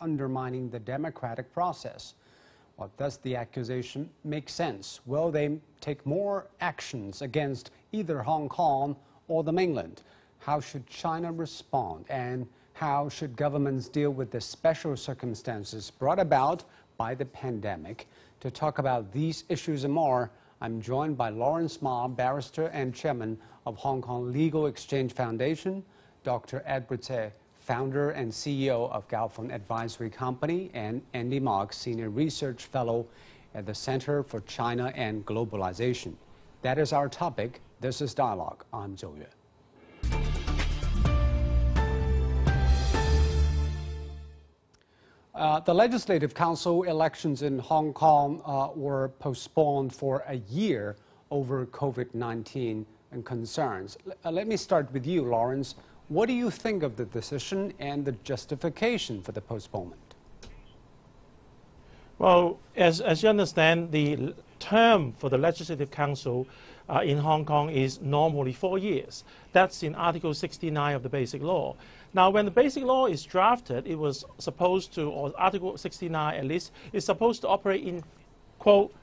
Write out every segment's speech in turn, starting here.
undermining the democratic process. Well, does the accusation make sense? Will they take more actions against either Hong Kong or the mainland? How should China respond? And how should governments deal with the special circumstances brought about by the pandemic? To talk about these issues and more, I'm joined by Lawrence Ma, barrister and chairman of Hong Kong Legal Exchange Foundation, Dr. Edward Tse, founder and CEO of Gao Feng Advisory Company, and Andy Mok, Senior Research Fellow at the Center for China and Globalization. That is our topic. This is Dialogue. I'm Zhou Yue. Uh, the Legislative Council elections in Hong Kong uh, were postponed for a year over COVID 19 and concerns. L- uh, let me start with you, Lawrence. What do you think of the decision and the justification for the postponement? Well, as, as you understand, the term for the Legislative Council uh, in Hong Kong is normally four years. That's in Article 69 of the Basic Law. Now, when the Basic Law is drafted, it was supposed to, or Article 69 at least, is supposed to operate in, quote,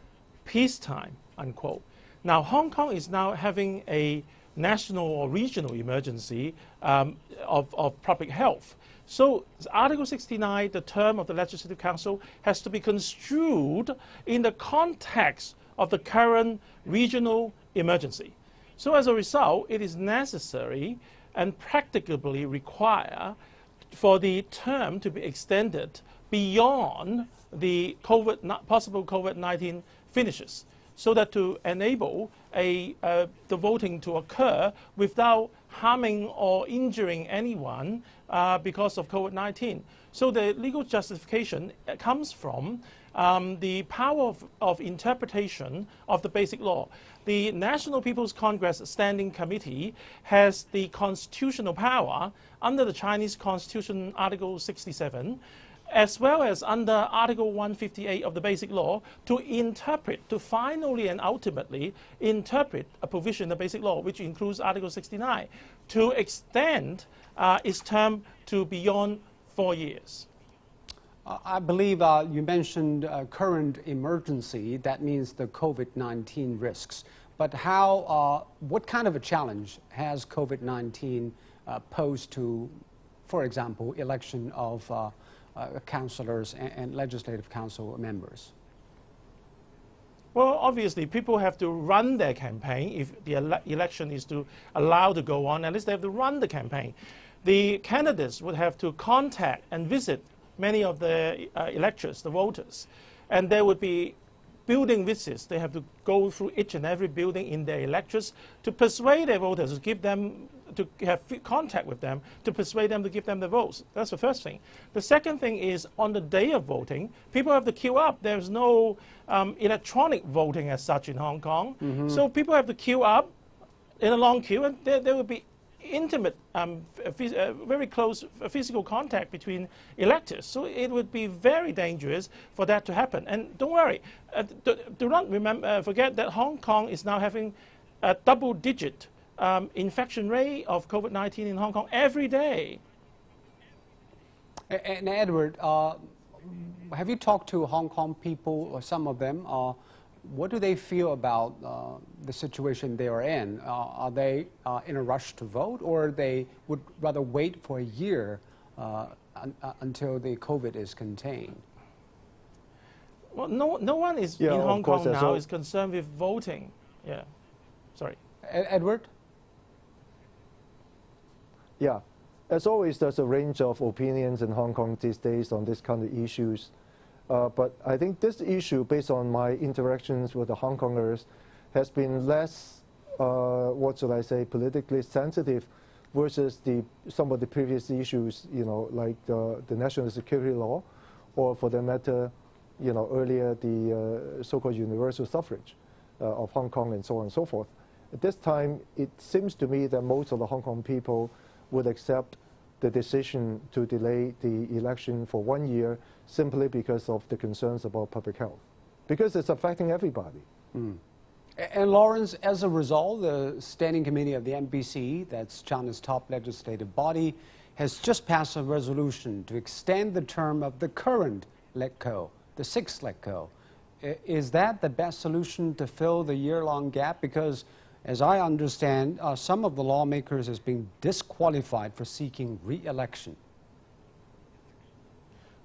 peacetime, unquote. Now, Hong Kong is now having a national or regional emergency um, of, of public health. So Article 69, the term of the Legislative Council, has to be construed in the context of the current regional emergency. So as a result, it is necessary and practicably require for the term to be extended beyond the COVID, possible COVID-19 finishes so that to enable a, uh, the voting to occur without harming or injuring anyone uh, because of COVID-19. So the legal justification uh, comes from um, the power of, of, interpretation of the basic law. The National People's Congress Standing Committee has the constitutional power under the Chinese Constitution, Article 67, as well as under Article 158 of the Basic Law, to interpret, to finally and ultimately interpret a provision in the Basic Law, which includes Article 69, to extend uh, its term to beyond four years. Uh, I believe uh, you mentioned uh, current emergency. That means the COVID-19 risks. But how, uh, what kind of a challenge has COVID-19 uh, posed to, for example, election of councillors and, and, legislative council members? Well, obviously, people have to run their campaign if the ele election is to allow to go on. At least they have to run the campaign. The candidates would have to contact and visit many of the uh, electors, the voters, and there would be building visits. They have to go through each and every building in their electors to persuade their voters, to give them, to have contact with them, to persuade them to give them the votes. That's the first thing. The second thing is on the day of voting, people have to queue up. There's no um, electronic voting as such in Hong Kong. Mm -hmm. So people have to queue up in a long queue, and there, there will be intimate, um, uh, very close physical contact between electors. So it would be very dangerous for that to happen. And don't worry, uh, do, do, not remember, uh, forget that Hong Kong is now having a double-digit um, infection rate of COVID-19 in Hong Kong every day. And Edward, uh, have you talked to Hong Kong people, or some of them? Uh, what do they feel about uh, the situation they are in? Uh, are they uh, in a rush to vote, or they would rather wait for a year uh, un uh, until the COVID is contained? Well, no, no one is yeah, in Hong Kong now is concerned with voting. Yeah, sorry. Ed Edward. Yeah, as always, there's a range of opinions in Hong Kong these days on this kind of issues. Uh, but I think this issue, based on my interactions with the Hong Kongers, has been less, uh, what should I say, politically sensitive versus the, some of the previous issues, you know, like the, the national security law, or for that matter, you know, earlier the uh, so-called universal suffrage uh, of Hong Kong and so on and so forth. At this time, it seems to me that most of the Hong Kong people would accept the decision to delay the election for one year simply because of the concerns about public health, because it's affecting everybody. Mm. And Lawrence, as a result, the Standing Committee of the NPC, that's China's top legislative body, has just passed a resolution to extend the term of the current LegCo, the sixth LegCo. I- Is that the best solution to fill the year-long gap? Because, as I understand, uh, some of the lawmakers has being disqualified for seeking re-election.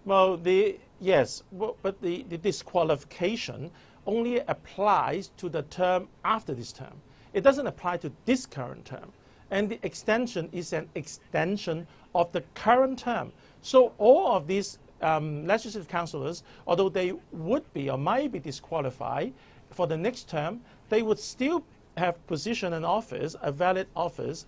Well, the yes, but the, the disqualification only applies to the term after this term. It doesn't apply to this current term. And the extension is an extension of the current term. So all of these um, legislative councillors, although they would be or might be disqualified for the next term, they would still have position and office, a valid office,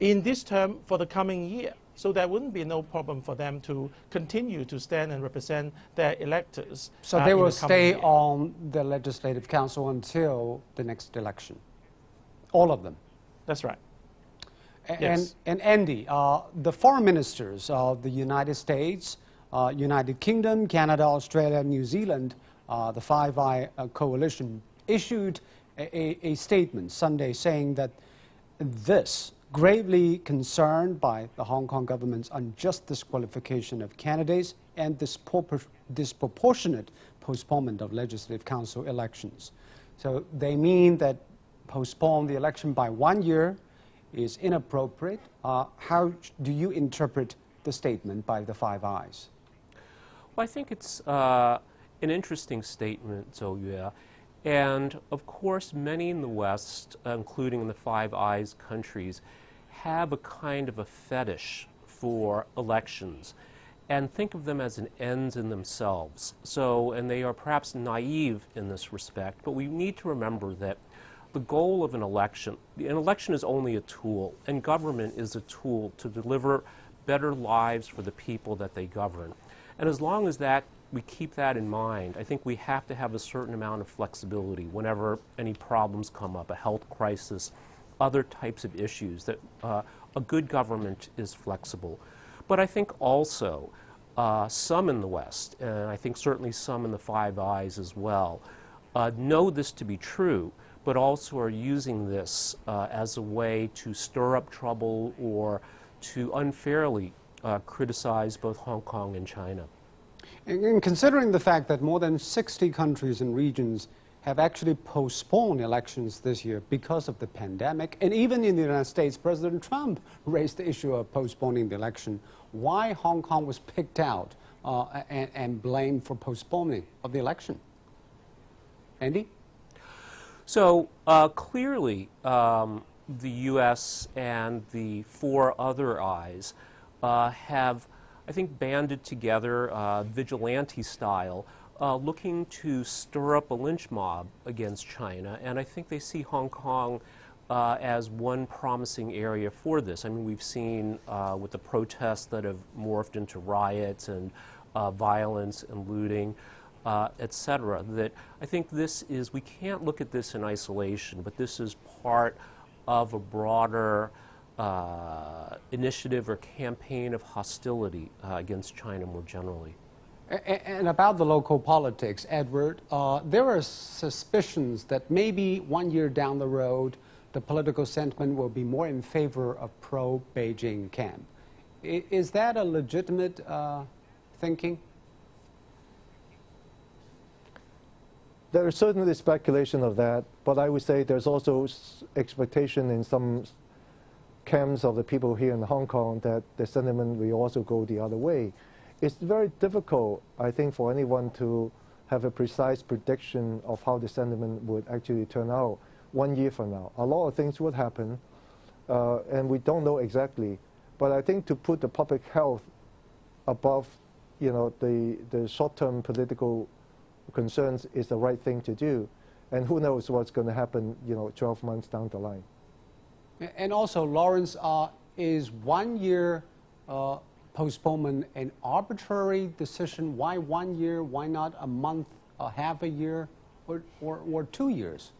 in this term for the coming year. So there wouldn't be no problem for them to continue to stand and represent their electors. So uh, they will the stay year. on the legislative council until the next election. All of them. That's right. A- Yes. And, and Andy, uh, the foreign ministers of the United States, uh, United Kingdom, Canada, Australia, New Zealand, uh, the Five Eye uh, Coalition, issued a, a, statement Sunday saying that this, gravely concerned by the Hong Kong government's unjust disqualification of candidates and dispropor- disproportionate postponement of legislative council elections. So they mean that postpone the election by one year is inappropriate. Uh, how do you interpret the statement by the Five Eyes? Well, I think it's uh, an interesting statement, Zhou Yue. And of course, many in the West, including in the Five Eyes countries, have a kind of a fetish for elections and think of them as an ends in themselves. So, and they are perhaps naive in this respect, but we need to remember that the goal of an election, an election is only a tool, and government is a tool to deliver better lives for the people that they govern. And as long as that we keep that in mind, I think we have to have a certain amount of flexibility whenever any problems come up, a health crisis, other types of issues, that uh, a good government is flexible. But I think also uh, some in the West, and I think certainly some in the Five Eyes as well, uh, know this to be true, but also are using this uh, as a way to stir up trouble or to unfairly uh, criticize both Hong Kong and China. And considering the fact that more than 60 countries and regions have actually postponed elections this year because of the pandemic, and even in the United States, President Trump raised the issue of postponing the election. Why Hong Kong was picked out uh, and, and blamed for postponing of the election? Andy? So uh, clearly, um, the U.S. and the four other eyes uh, have, I think, banded together uh, vigilante style, uh, looking to stir up a lynch mob against China. And I think they see Hong Kong uh, as one promising area for this. I mean, we've seen uh, with the protests that have morphed into riots and uh, violence and looting uh, et cetera, that I think this is, we can't look at this in isolation, but this is part of a broader uh, initiative or campaign of hostility uh, against China more generally. A- a- And about the local politics, Edward, uh, there are suspicions that maybe one year down the road, the political sentiment will be more in favor of pro Beijing camp. I- Is that a legitimate uh, thinking? There is certainly speculation of that, but I would say there's also s- expectation in some s- camps of the people here in Hong Kong that the sentiment will also go the other way. It's very difficult, I think, for anyone to have a precise prediction of how the sentiment would actually turn out one year from now. A lot of things would happen, uh, and we don't know exactly. But I think to put the public health above, you know, the, the short-term political concerns is the right thing to do. And who knows what's going to happen, you know, 12 months down the line. And also, Lawrence, uh, is one year uh, postponement an arbitrary decision? Why one year? Why not a month, a half a year, or, or, or two years?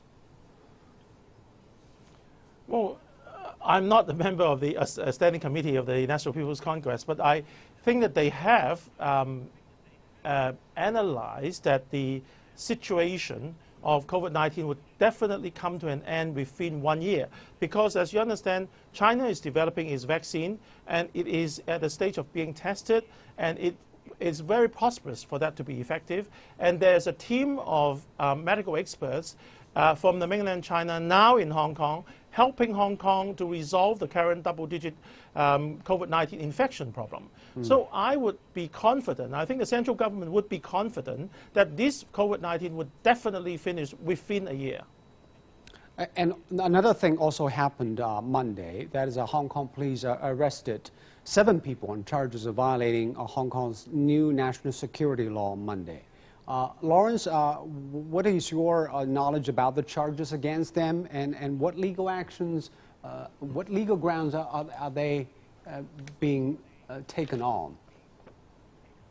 Well, uh, I'm not a member of the uh, uh, standing committee of the National People's Congress, but I think that they have um, uh, analyzed that the situation of COVID-19 would definitely come to an end within one year. Because as you understand, China is developing its vaccine and it is at the stage of being tested and it is very prosperous for that to be effective. And there's a team of um, medical experts uh, from the mainland China now in Hong Kong, helping Hong Kong to resolve the current double-digit um, COVID-19 infection problem. Mm. So I would be confident, I think the central government would be confident that this COVID-19 would definitely finish within a year. And another thing also happened uh, Monday. That is, a Hong Kong police uh, arrested seven people on charges of violating uh, Hong Kong's new national security law on Monday. Uh, Lawrence, uh, what is your uh, knowledge about the charges against them, and, and what legal actions, uh, what legal grounds are, are they uh, being uh, taken on?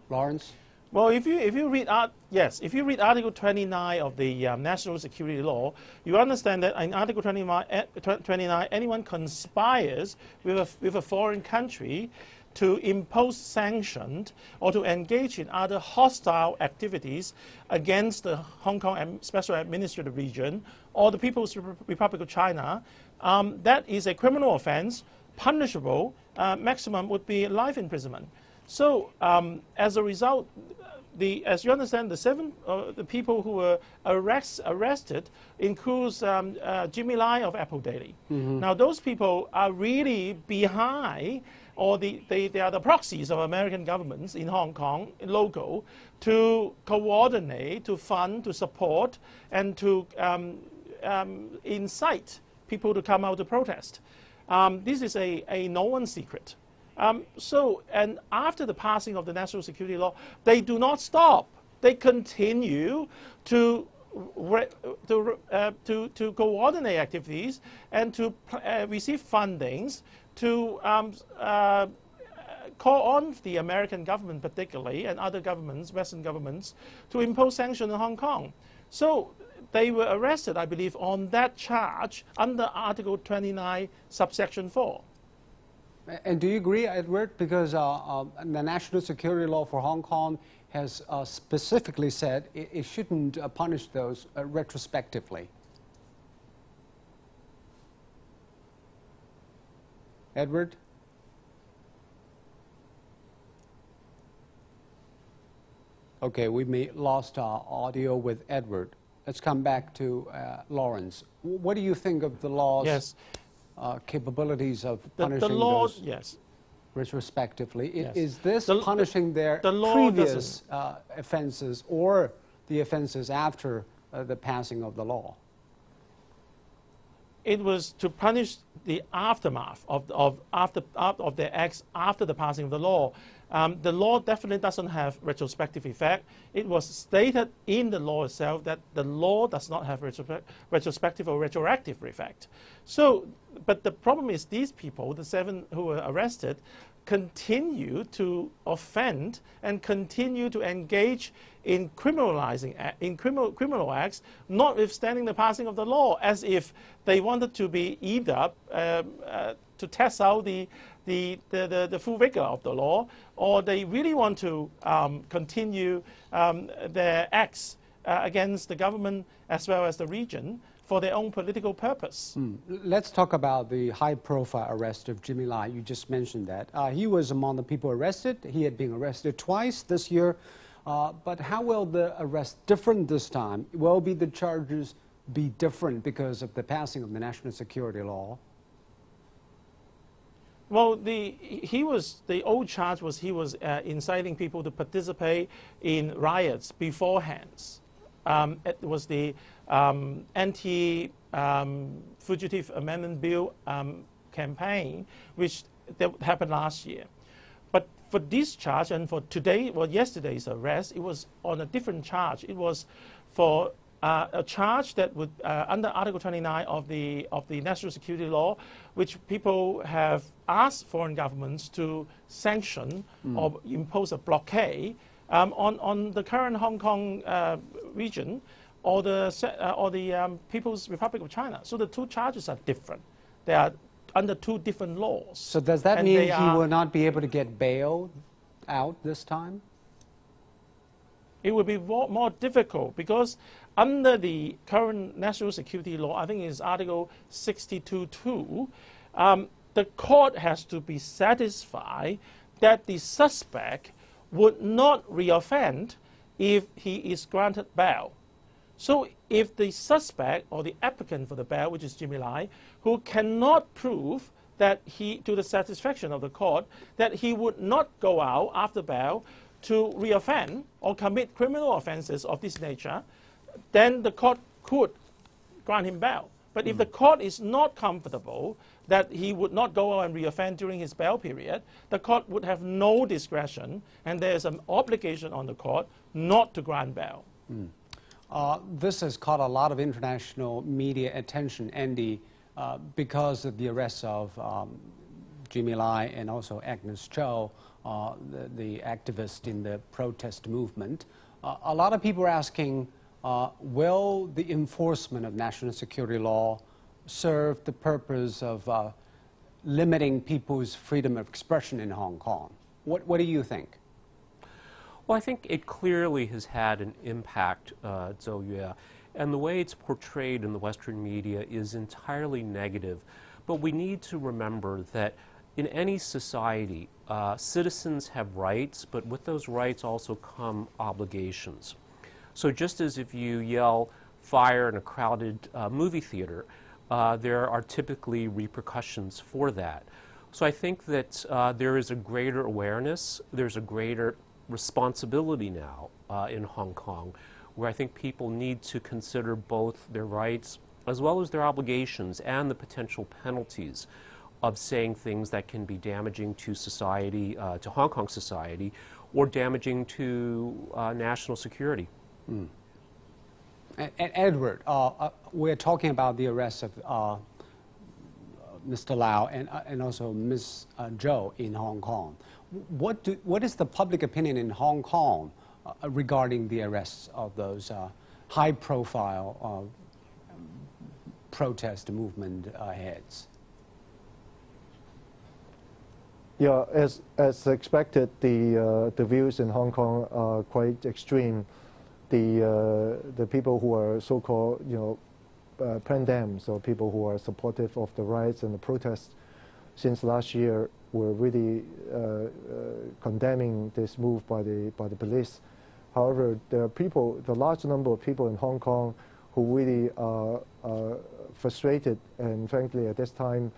Lawrence? Well, if you, if you read art, yes, if you read Article 29 of the um, National Security Law, you understand that in Article 29, 29 anyone conspires with a, with a foreign country to impose sanctions or to engage in other hostile activities against the Hong Kong Special Administrative Region or the People's Republic of China, um, that is a criminal offense, punishable, uh, maximum would be life imprisonment. So um, as a result, the, as you understand, the seven uh, the people who were arrest, arrested includes um, uh, Jimmy Lai of Apple Daily. Mm -hmm. Now, those people are really behind or the, they, they are the proxies of American governments in Hong Kong, local, to coordinate, to fund, to support, and to um, um, incite people to come out to protest. Um, this is a, a known secret. Um, so, and after the passing of the national security law, they do not stop. They continue to to, uh, to, to coordinate activities and to uh, receive fundings to um, uh, call on the American government particularly and other governments, Western governments, to impose sanctions on Hong Kong. So they were arrested, I believe, on that charge under Article 29, subsection 4. And do you agree, Edward? Because uh, uh, the national security law for Hong Kong has uh, specifically said it, it shouldn't uh, punish those uh, retrospectively. Edward? Okay, we may lost our audio with Edward. Let's come back to uh, Lawrence. What do you think of the law's yes. uh, capabilities of punishing the, the law, those yes. retrospectively? Yes. Is this the, punishing their the previous uh, offenses or the offenses after uh, the passing of the law? It was to punish the aftermath of, of, after, of the acts after the passing of the law. Um, the law definitely doesn't have retrospective effect. It was stated in the law itself that the law does not have retrospective or retroactive effect. So, but the problem is these people, the seven who were arrested, continue to offend and continue to engage in criminalizing in criminal, criminal acts, notwithstanding the passing of the law, as if they wanted to be either um, uh, to test out the, the, the, the, full rigor of the law, or they really want to um, continue um, their acts uh, against the government as well as the region for their own political purpose. Mm. Let's talk about the high-profile arrest of Jimmy Lai. You just mentioned that. Uh, he was among the people arrested. He had been arrested twice this year. Uh, but how will the arrest different this time? Will be the charges be different because of the passing of the national security law? Well, the, he was, the old charge was he was uh, inciting people to participate in riots beforehand. Um, it was the um, anti-fugitive um, amendment bill um, campaign, which happened last year. But for this charge and for today, well, yesterday's arrest, it was on a different charge. It was for uh, a charge that would, uh, under Article 29 of the, of the National Security Law, which people have asked foreign governments to sanction mm. or impose a blockade um, on, on the current Hong Kong uh, region or the, uh, or the um, People's Republic of China. So the two charges are different. They are under two different laws. So does that mean he will not be able to get bail out this time? it would be more, more difficult because under the current national security law, I think it's Article 62.2, um, the court has to be satisfied that the suspect would not reoffend if he is granted bail. So if the suspect or the applicant for the bail, which is Jimmy Lai, who cannot prove that he, to the satisfaction of the court, that he would not go out after bail to reoffend or commit criminal offenses of this nature, then the court could grant him bail. But mm. if the court is not comfortable that he would not go out and reoffend during his bail period, the court would have no discretion, and there is an obligation on the court not to grant bail. Mm. Uh, this has caught a lot of international media attention, Andy, uh, because of the arrests of um, Jimmy Lai and also Agnes Chow, uh, the, the, activist in the protest movement. Uh, a lot of people are asking, uh, will the enforcement of national security law serve the purpose of uh, limiting people's freedom of expression in Hong Kong? What, what do you think? Well, I think it clearly has had an impact, uh, Zhou Yue, and the way it's portrayed in the Western media is entirely negative. But we need to remember that in any society, uh, citizens have rights, but with those rights also come obligations. So just as if you yell fire in a crowded uh, movie theater, uh, there are typically repercussions for that. So I think that uh, there is a greater awareness, there's a greater responsibility now uh, in Hong Kong, where I think people need to consider both their rights as well as their obligations and the potential penalties of saying things that can be damaging to society, uh, to Hong Kong society, or damaging to uh, national security. Mm. Edward, uh, uh, we're talking about the arrest of uh, Mr. Lau and, uh, and also Ms. Zhou in Hong Kong what, do, what is the public opinion in Hong Kong uh, regarding the arrests of those uh, high profile uh, protest movement uh, heads? Yeah, as, as expected, the, uh, the views in Hong Kong are quite extreme. The, uh, the people who are so-called, you know, uh, Prem so people who are supportive of the rights and the protests since last year were really uh, uh, condemning this move by the, by the police. However, there are people, the large number of people in Hong Kong who really are, are frustrated and frankly at this time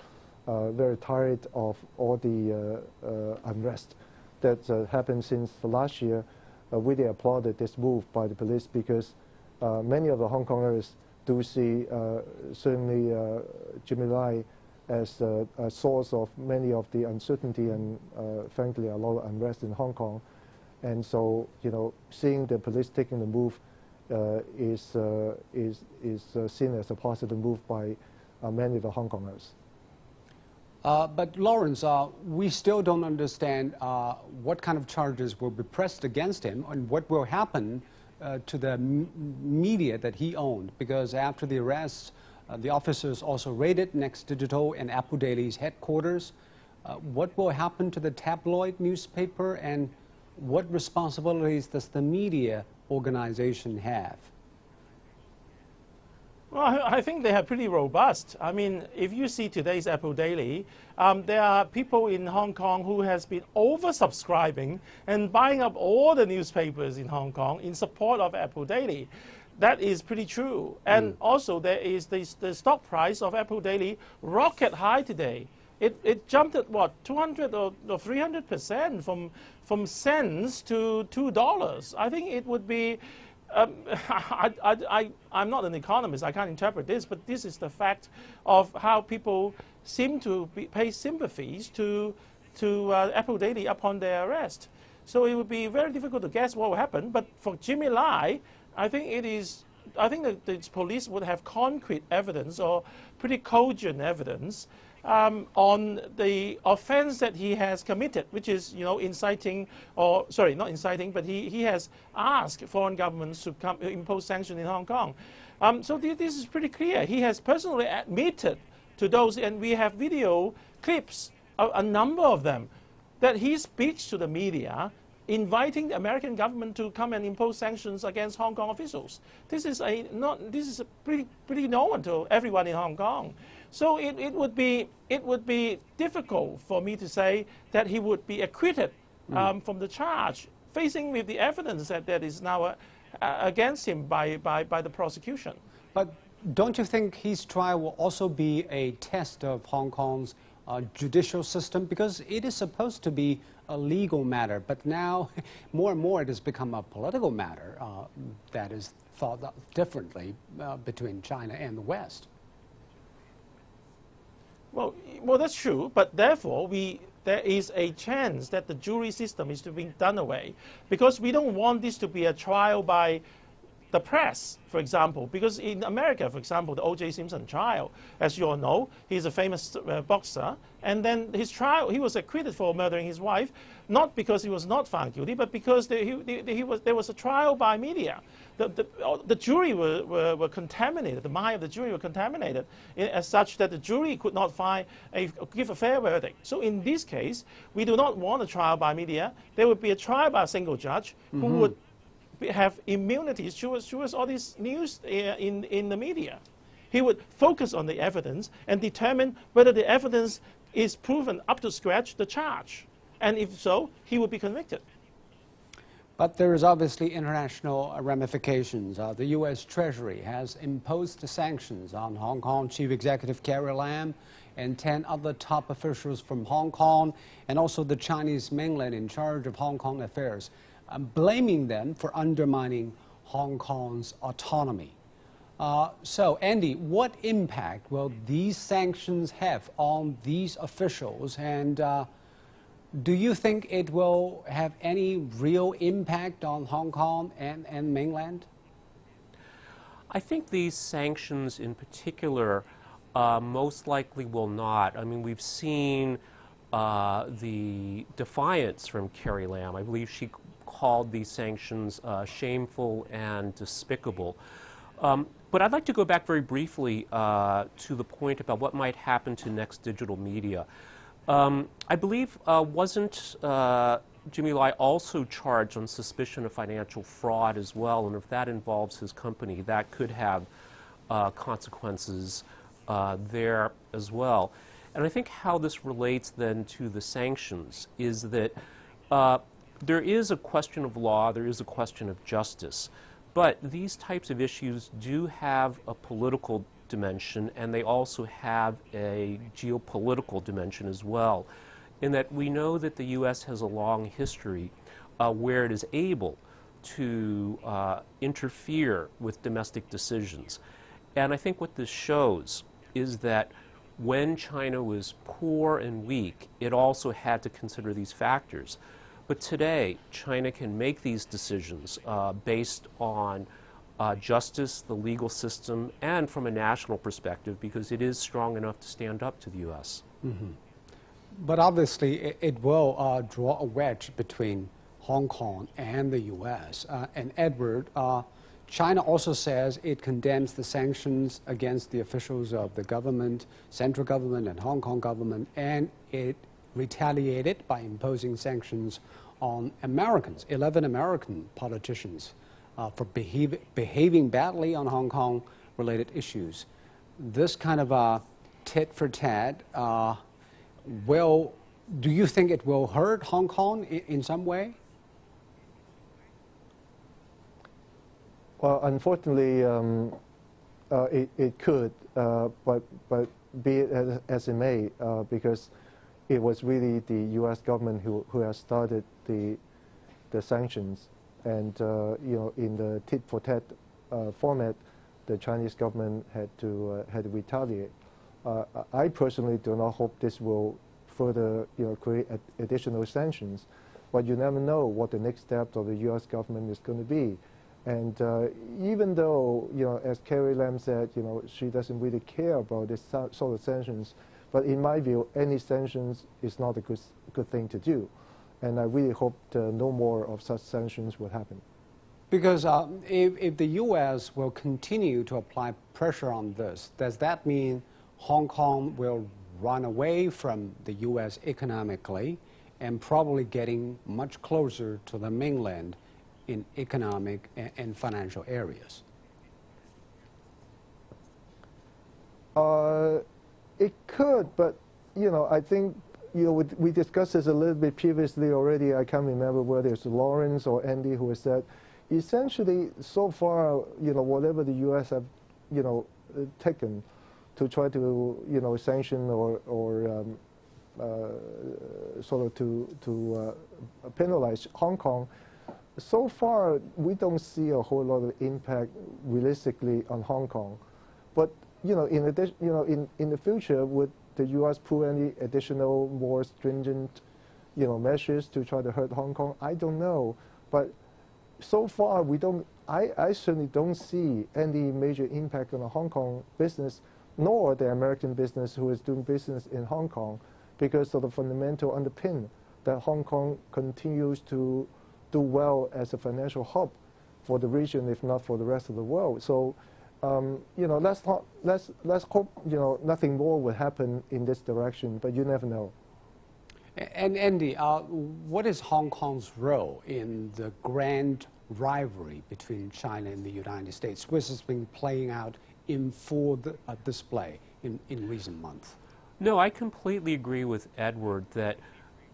uh, very tired of all the uh, unrest that happened since the last year really applauded this move by the police because many of the Hong Kongers do see certainly Jimmy Lai as a, a, source of many of the uncertainty and, uh, frankly, a lot of unrest in Hong Kong. And so, you know, seeing the police taking the move uh, is, uh, is, is uh, seen as a positive move by uh, many of the Hong Kongers. Uh, but Lawrence, we still don't understand what kind of charges will be pressed against him and what will happen to the media that he owned. Because after the arrests, uh, the officers also raided Next Digital and Apple Daily's headquarters. Uh, what will happen to the tabloid newspaper and what responsibilities does the media organization have? Well, I think they are pretty robust. I mean, if you see today's Apple Daily, um, there are people in Hong Kong who has been oversubscribing and buying up all the newspapers in Hong Kong in support of Apple Daily. That is pretty true. And mm. also, there is the, the stock price of Apple Daily rocket high today. It, it jumped at what 200 or, or 300 percent from from cents to two dollars. I think it would be. Um, I, I, I, I'm not an economist. I can't interpret this, but this is the fact of how people seem to be, pay sympathies to to uh, Apple Daily upon their arrest. So it would be very difficult to guess what will happen. But for Jimmy Lai, I think it is. I think that the police would have concrete evidence or pretty cogent evidence um, on the offense that he has committed, which is, you know, inciting, or sorry, not inciting, but he, he has asked foreign governments to come, impose sanctions in Hong Kong. Um, so th this is pretty clear. He has personally admitted to those, and we have video clips, a, a number of them, that he speaks to the media inviting the American government to come and impose sanctions against Hong Kong officials. This is a not this is a pretty pretty known to everyone in Hong Kong. So it, it would be it would be difficult for me to say that he would be acquitted um, from the charge, facing with the evidence that, that is now uh, uh, against him by, by, by the prosecution. But don't you think his trial will also be a test of Hong Kong's uh, judicial system? Because it is supposed to be a legal matter, but now more and more it has become a political matter uh, that is thought differently uh, between China and the West. Well, well, that's true, but therefore we there is a chance that the jury system is to be done away because we don't want this to be a trial by the press, for example, because in America, for example, the O.J. Simpson trial, as you all know, he's a famous uh, boxer, and then his trial, he was acquitted for murdering his wife, not because he was not found guilty, but because the, he, he was, there was a trial by media. The, the, the jury were, were, were, contaminated, the mind of the jury were contaminated as such that the jury could not find a, give a fair verdict. So in this case, we do not want a trial by media. There would be a trial by a single judge mm -hmm. who would have immunity towards, towards all this news uh, in, in the media. He would focus on the evidence and determine whether the evidence is proven up to scratch the charge. And if so, he would be convicted. But there is obviously international ramifications. Uh, the U.S. Treasury has imposed sanctions on Hong Kong Chief Executive Carrie Lam and 10 other top officials from Hong Kong and also the Chinese mainland in charge of Hong Kong affairs blaming them for undermining Hong Kong's autonomy. Uh, so, Andy, what impact will these sanctions have on these officials? And uh, do you think it will have any real impact on Hong Kong and, and mainland? I think these sanctions in particular uh, most likely will not. I mean, we've seen uh, the defiance from Carrie Lam. I believe she called these sanctions uh, shameful and despicable. Um, but I'd like to go back very briefly uh, to the point about what might happen to next digital media. Um, I believe uh, wasn't uh, Jimmy Lai also charged on suspicion of financial fraud as well, and if that involves his company, that could have uh, consequences uh, there as well. And I think how this relates then to the sanctions is that uh, there is a question of law, there is a question of justice, but these types of issues do have a political dimension and they also have a geopolitical dimension as well, in that we know that the U.S. has a long history uh, where it is able to uh, interfere with domestic decisions. And I think what this shows is that when China was poor and weak, it also had to consider these factors. But today, China can make these decisions uh, based on uh, justice, the legal system, and from a national perspective because it is strong enough to stand up to the U.S. Mm -hmm. But obviously, it, it will uh, draw a wedge between Hong Kong and the U.S. Uh, and Edward, uh, China also says it condemns the sanctions against the officials of the government, central government, and Hong Kong government, and it retaliated by imposing sanctions on Americans, 11 American politicians, uh, for behave, behaving badly on Hong Kong related issues. This kind of a tit for tat uh, will, do you think it will hurt Hong Kong in, in some way? Well, unfortunately, um, uh, it, it could, uh, but, but be it as, as it may, uh, because it was really the U.S. government who, who has started the, the sanctions. And, uh, you know, in the tit for tat uh, format, the Chinese government had to, uh, had to retaliate. Uh, I personally do not hope this will further, you know, create ad additional sanctions. But you never know what the next steps of the U.S. government is going to be. And uh, even though, you know, as Carrie Lam said, you know, she doesn't really care about this sort of sanctions, but in my view, any sanctions is not a good, good thing to do. And I really hope no more of such sanctions will happen. Because uh, if, if the U.S. will continue to apply pressure on this, does that mean Hong Kong will run away from the U.S. economically and probably getting much closer to the mainland in economic and, and financial areas? Uh, it could, but you know, I think you know we, we discussed this a little bit previously already. I can't remember whether it's Lawrence or Andy who has said, essentially, so far, you know, whatever the U.S. have, you know, uh, taken to try to you know sanction or or um, uh, sort of to to uh, penalize Hong Kong. So far, we don't see a whole lot of impact realistically on Hong Kong, but you know, in addition, you know, in, in the future, would the U.S. pull any additional, more stringent, you know, measures to try to hurt Hong Kong? I don't know, but so far we don't. I, I certainly don't see any major impact on the Hong Kong business, nor the American business who is doing business in Hong Kong, because of the fundamental underpin that Hong Kong continues to do well as a financial hub for the region, if not for the rest of the world. So um, you know, let's not, let's let's hope you know nothing more will happen in this direction, but you never know. And Andy, uh, what is Hong Kong's role in the grand rivalry between China and the United States, which has been playing out in full uh, display in, in recent months? No, I completely agree with Edward that,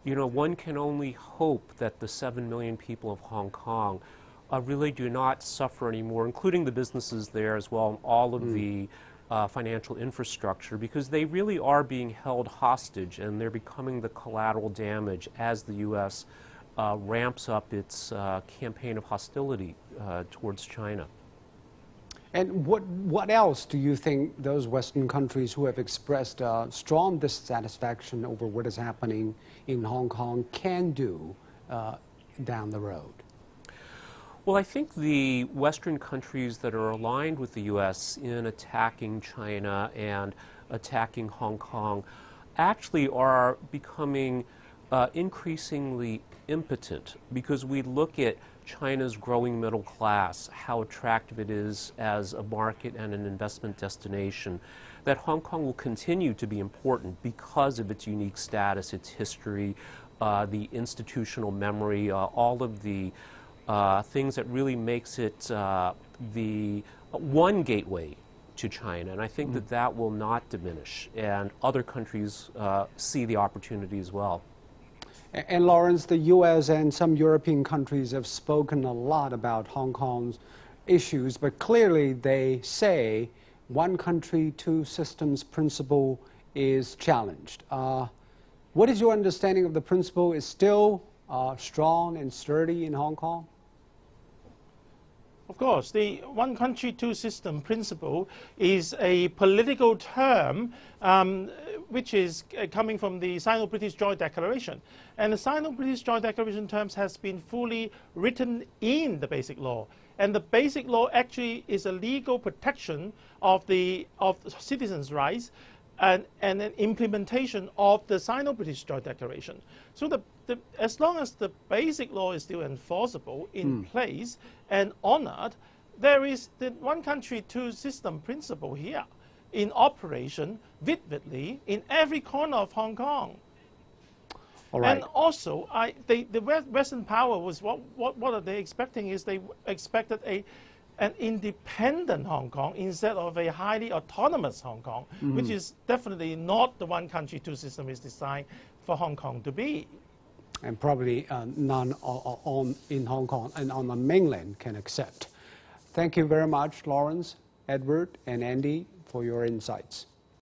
you know, one can only hope that the 7 million people of Hong Kong uh, really do not suffer anymore, including the businesses there as well, and all of mm. the uh, financial infrastructure, because they really are being held hostage and they're becoming the collateral damage as the U.S. Uh, ramps up its uh, campaign of hostility uh, towards China. And what, what else do you think those Western countries who have expressed uh, strong dissatisfaction over what is happening in Hong Kong can do down the road? Well, I think the Western countries that are aligned with the U.S. in attacking China and attacking Hong Kong actually are becoming uh, increasingly impotent because we look at China's growing middle class, how attractive it is as a market and an investment destination, that Hong Kong will continue to be important because of its unique status, its history, uh, the institutional memory, uh, all of the uh, things that really makes it uh, the one gateway to China. And I think mm that that will not diminish. And other countries uh, see the opportunity as well. And, and Lawrence, the U.S. and some European countries have spoken a lot about Hong Kong's issues, but clearly they say one country, two systems principle is challenged. Uh, what is your understanding of the principle? Is still uh, strong and sturdy in Hong Kong? Of course, the one country, two system principle is a political term um, which is uh, coming from the Sino-British Joint Declaration. And the Sino-British Joint Declaration terms has been fully written in the Basic Law. And the Basic Law actually is a legal protection of the of citizens' rights and, and an implementation of the Sino-British Joint Declaration. So the, the, as long as the basic law is still enforceable in mm. place and honored, there is the one country, two system principle here in operation vividly in every corner of Hong Kong. And also, I, they, the Western power was what, what, what are they expecting is they expected a an independent Hong Kong instead of a highly autonomous Hong Kong, mm. which is definitely not the one country, two system is designed for Hong Kong to be. And probably uh, none on, in Hong Kong and on the mainland can accept. Thank you very much, Lawrence, Edward, and Andy, for your insights.